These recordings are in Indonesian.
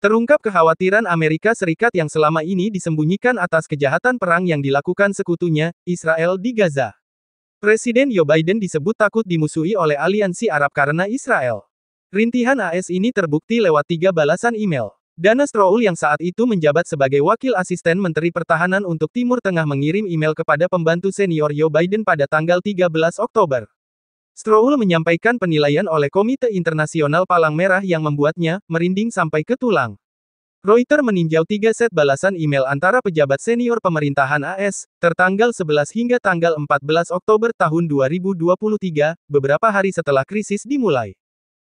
Terungkap kekhawatiran Amerika Serikat yang selama ini disembunyikan atas kejahatan perang yang dilakukan sekutunya, Israel di Gaza. Presiden Joe Biden disebut takut dimusuhi oleh aliansi Arab karena Israel. Rintihan AS ini terbukti lewat tiga balasan email. Dana Stroul yang saat itu menjabat sebagai wakil asisten Menteri Pertahanan untuk Timur Tengah mengirim email kepada pembantu senior Joe Biden pada tanggal 13 Oktober. Stroul menyampaikan penilaian oleh Komite Internasional Palang Merah yang membuatnya merinding sampai ke tulang. Reuters meninjau tiga set balasan email antara pejabat senior pemerintahan AS, tertanggal 11 hingga tanggal 14 Oktober tahun 2023, beberapa hari setelah krisis dimulai.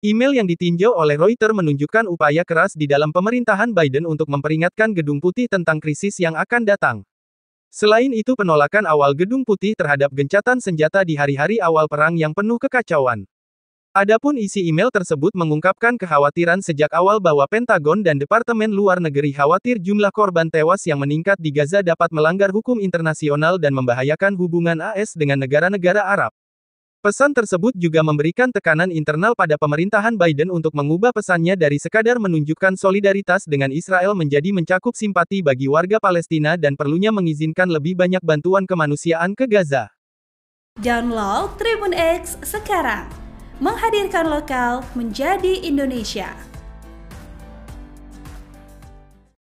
Email yang ditinjau oleh Reuters menunjukkan upaya keras di dalam pemerintahan Biden untuk memperingatkan Gedung Putih tentang krisis yang akan datang. Selain itu penolakan awal Gedung Putih terhadap gencatan senjata di hari-hari awal perang yang penuh kekacauan. Adapun isi email tersebut mengungkapkan kekhawatiran sejak awal bahwa Pentagon dan Departemen Luar Negeri khawatir jumlah korban tewas yang meningkat di Gaza dapat melanggar hukum internasional dan membahayakan hubungan AS dengan negara-negara Arab. Pesan tersebut juga memberikan tekanan internal pada pemerintahan Biden untuk mengubah pesannya dari sekadar menunjukkan solidaritas dengan Israel menjadi mencakup simpati bagi warga Palestina dan perlunya mengizinkan lebih banyak bantuan kemanusiaan ke Gaza. Download Tribun X sekarang menghadirkan lokal menjadi Indonesia.